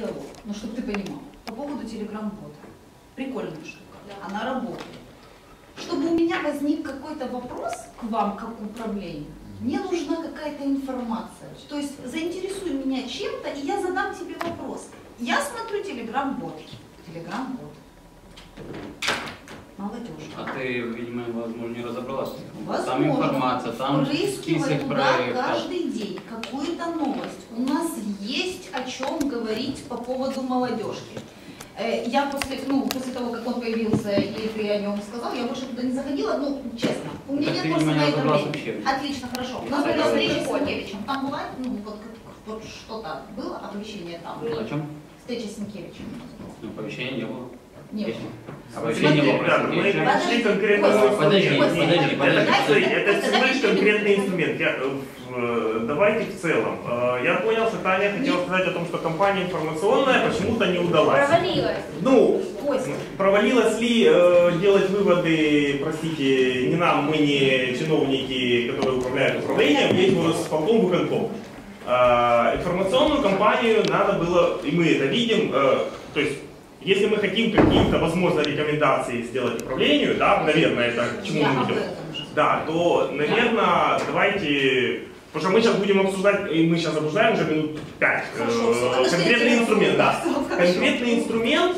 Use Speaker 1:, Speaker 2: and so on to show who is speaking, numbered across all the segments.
Speaker 1: диалог, ну, чтобы ты понимал, по поводу телеграм-бота. Прикольная штука, она работает. Чтобы у меня возник какой-то вопрос к вам, как к управлению, мне нужна какая-то информация. То есть заинтересуй меня чем-то, и я задам тебе вопрос. Я смотрю телеграм-бот. Телеграм-бот. Молодежь.
Speaker 2: А ты, видимо, возможно, не разобралась. Там
Speaker 1: Возможно.
Speaker 2: информация, там список проектов.
Speaker 1: каждый день какую-то новость. У нас есть о чем говорить по поводу молодежки. Э, Я после, ну, после того, как он появился, и ты о нем сказал, я больше туда не заходила, ну, честно. У меня
Speaker 2: Так
Speaker 1: нет просто на
Speaker 2: не
Speaker 1: это
Speaker 2: разобралась
Speaker 1: времени. Отлично, хорошо. У нас была встреча с Сенкевичем. Там была, ну, вот вот что-то было, оповещение там.
Speaker 2: О чем?
Speaker 1: Встреча с Сенкевичем.
Speaker 2: Ну, оповещения не было.
Speaker 1: Не было.
Speaker 2: Не было.
Speaker 3: Мы нашли конкретный
Speaker 2: Подожди, подожди, подожди.
Speaker 3: Это, всего лишь конкретный инструмент. Я, э, давайте в целом. Э, Я понял, что Таня хотела сказать о том, что компания информационная почему-то не удалась.
Speaker 4: Провалилась.
Speaker 3: Ну,
Speaker 1: Костя,
Speaker 3: провалилось ли э, делать выводы, простите, не нам, мы не чиновники, которые управляют управлением, есть у нас полком выконком. Э, информационную кампанию надо было, и мы это видим, э, то есть если мы хотим какие-то, возможно, рекомендации сделать управлению, да, наверное, это к чему мы идем. Да, то, наверное, давайте... Потому что мы сейчас будем обсуждать, и мы сейчас обсуждаем уже минут пять. э,
Speaker 1: Хорошо,
Speaker 3: конкретный инструмент, да. Конкретный инструмент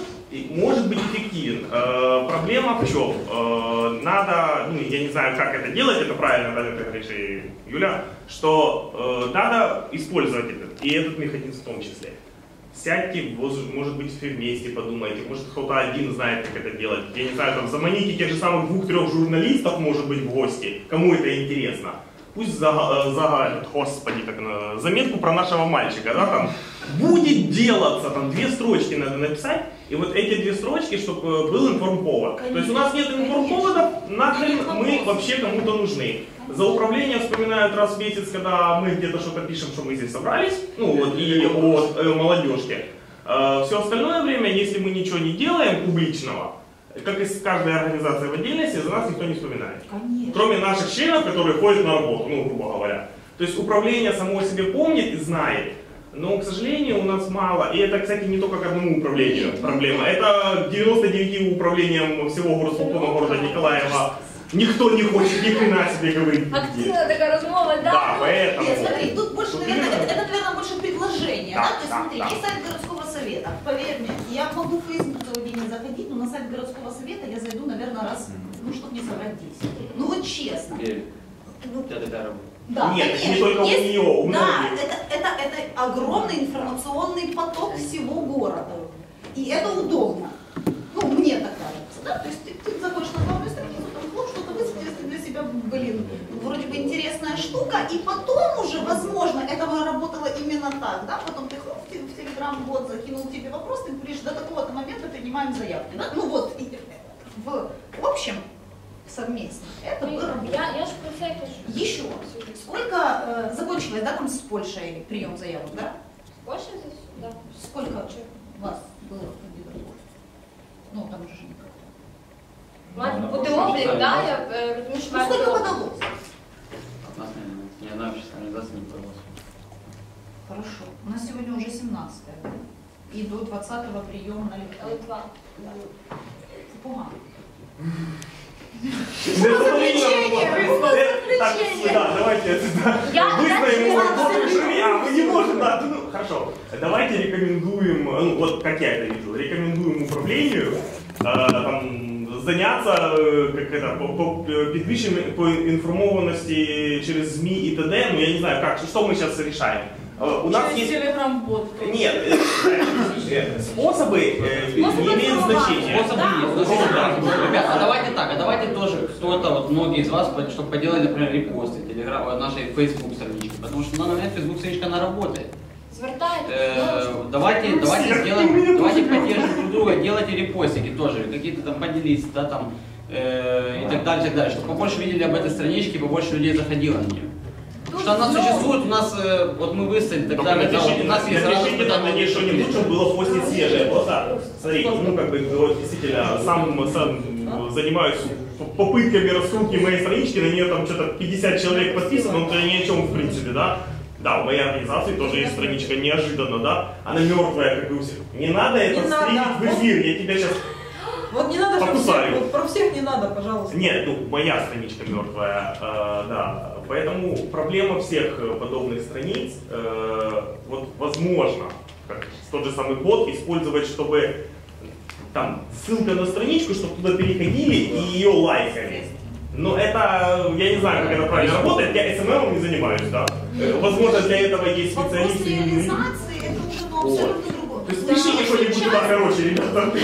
Speaker 3: может быть эффективен. Э, проблема в чем? Э, надо, ну, я не знаю, как это делать, это правильно, да, ты говоришь, Юля, что надо использовать этот, и этот механизм в том числе. Сядьте, может быть, все вместе подумайте, может кто-то один знает, как это делать. Я не знаю, там, заманите тех же самых двух-трех журналистов, может быть, в гости, кому это интересно. Пусть за, э, господи, на, заметку про нашего мальчика, да, там, будет делаться, там, две строчки надо написать, и вот эти две строчки, чтобы был информповод. То есть у нас нет информповодов, нахрен мы вообще кому-то нужны. За управление вспоминают раз в месяц, когда мы где-то что-то пишем, что мы здесь собрались, ну вот, и о э, молодежке. все остальное время, если мы ничего не делаем публичного, как и с каждой организацией в отдельности, за нас никто не вспоминает.
Speaker 1: Конечно.
Speaker 3: Кроме наших членов, которые ходят на работу, ну, грубо говоря. То есть управление само о себе помнит и знает, но, к сожалению, у нас мало. И это, кстати, не только к одному управлению проблема. Это 99 управлениям всего горосполкома города Николаева. Никто не хочет ни хрена себе говорить. нигде.
Speaker 4: Активна така розмова, да?
Speaker 3: Да, поэтому.
Speaker 1: Нет, смотри, тут больше,
Speaker 3: Тут
Speaker 1: наверное, это, это, наверное, больше предложение,
Speaker 3: Да,
Speaker 1: да? То есть,
Speaker 3: да,
Speaker 1: смотри,
Speaker 3: да.
Speaker 1: есть сайт городского совета. Поверь мне, я могу в Facebook целый день не заходить, но на сайт городского совета я зайду, наверное, раз, ну, чтобы не соврать 10. Ну, вот честно.
Speaker 2: Верю.
Speaker 1: Ну,
Speaker 2: У тебя такая работа.
Speaker 1: Да,
Speaker 3: Нет,
Speaker 1: конечно.
Speaker 3: не только у
Speaker 1: Есть-
Speaker 3: нее, у
Speaker 1: Да,
Speaker 3: многих.
Speaker 1: это, это, это огромный информационный поток всего города. И это удобно. Ну, мне так кажется, да? То есть ты, ты заходишь на главную страницу, там хлоп, что-то ты для себя, блин, вроде бы интересная штука, и потом уже, возможно, это работало именно так, да? Потом ты хлоп, в в Телеграм-бот закинул тебе вопрос, ты говоришь, до такого-то момента принимаем заявки, да? Ну вот, и в общем, совместно, это работало.
Speaker 4: Я, я ж про це
Speaker 1: э, закончилось, да, там с Польшей прием заявок, да?
Speaker 4: Польща здесь? Да.
Speaker 1: Сколько вас было кандидатур? Ну, там же не как-то.
Speaker 4: Має
Speaker 2: Ну,
Speaker 4: бути
Speaker 2: на
Speaker 4: облік,
Speaker 2: прошлому
Speaker 4: да,
Speaker 2: сайті.
Speaker 4: я е, розумію, що
Speaker 1: Ну,
Speaker 4: має
Speaker 1: сколько
Speaker 4: бути облік.
Speaker 1: подалось?
Speaker 2: От нас, наверное, ни одна общественная организация не проводит.
Speaker 1: Хорошо. У нас сегодня уже 17 да? И до 20-го прием на электронку.
Speaker 4: Литва.
Speaker 1: Пугано.
Speaker 3: Так, да, давайте да,
Speaker 4: Я-
Speaker 3: выстроим
Speaker 4: я-
Speaker 3: его не- А, мы не можем, да, ну, хорошо. Давайте рекомендуем, ну, вот как я это вижу, рекомендуем управлению э, там, заняться э, как это, по, по по информованности через СМИ и т.д. Ну, я не знаю, как, что мы сейчас решаем. Э, У нас есть...
Speaker 5: телеграм-бот.
Speaker 3: Нет, э, э, способы не имеют значения.
Speaker 2: Способы есть. А давайте так, а давайте тоже кто-то, вот многие из вас, чтобы поделали, например, репосты телеграм, нашей Facebook странички, потому что на данный момент Facebook страничка она работает. Давайте,
Speaker 3: Ну,
Speaker 2: давайте сделаем, давайте поддержим друг друга, делайте репостики тоже, какие-то там поделитесь, да, там, и так далее, и так далее, чтобы побольше видели об этой страничке, побольше людей заходило на нее. Что она существует, у нас, э, вот мы выставили, и так далее, да, вот у нас есть разные
Speaker 3: нам, надеюсь, что-нибудь, чтобы было постить свежее. Просто, смотрите, ну, как бы, действительно, сам, сам занимаюсь попытками раскрутки моей странички, на нее там что-то 50 человек подписано, но это ни о чем, в принципе, да. Да, у моей организации тоже есть страничка неожиданно, да? Она мертвая, как и у всех. Не надо это
Speaker 5: Не надо.
Speaker 3: стримить в эфир, я тебя сейчас...
Speaker 5: Вот не надо, чтобы
Speaker 3: Покусали.
Speaker 5: всех, вот про всех не надо, пожалуйста.
Speaker 3: Нет, ну, моя страничка мертвая, э, да. Поэтому проблема всех э, подобных страниц, э, вот возможно, как тот же самый бот использовать, чтобы там ссылка на страничку, чтобы туда переходили и ее лайкали. Но это, я не знаю, как это правильно работает, я SMM не занимаюсь, да. Э, Возможно, для этого есть
Speaker 1: Вопрос
Speaker 3: специалисты.
Speaker 1: реализации это уже абсолютно другое.
Speaker 3: То есть пишите что-нибудь туда, короче, ребята.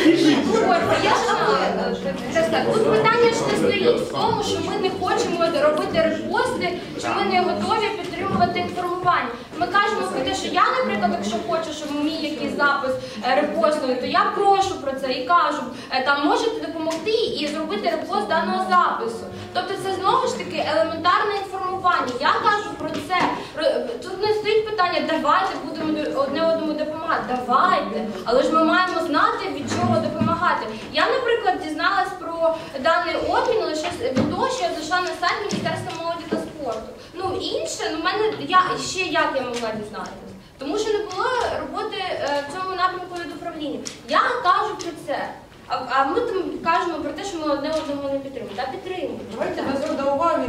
Speaker 4: Я ж. Так, так, Тут питання ж не стоїть в тому, що ми не хочемо робити репости, що ми не готові підтримувати інформування. Ми кажемо про те, що я, наприклад, якщо хочу, щоб мій якийсь запис е, репостнули, то я прошу про це і кажу, е, там можете допомогти і зробити репост даного запису. Тобто це знову ж таки елементарне інформування. Я кажу про це. Тут не стоїть питання, давайте будемо до- одне одному допомагати. Давайте, але ж ми маємо знати від чого допомагати. Я, наприклад, дізналась про даний обмін лише від того, що я зайшла на сайт Міністерства молоді та спорту. Ну інше, ну мене я ще як я могла дізнатися. Тому що не було роботи е, в цьому напрямку від управління. Я кажу про це. А, а ми там кажемо про те, що ми одне одного не підтримуємо. Та підтримуємо.
Speaker 5: Давайте без уваги.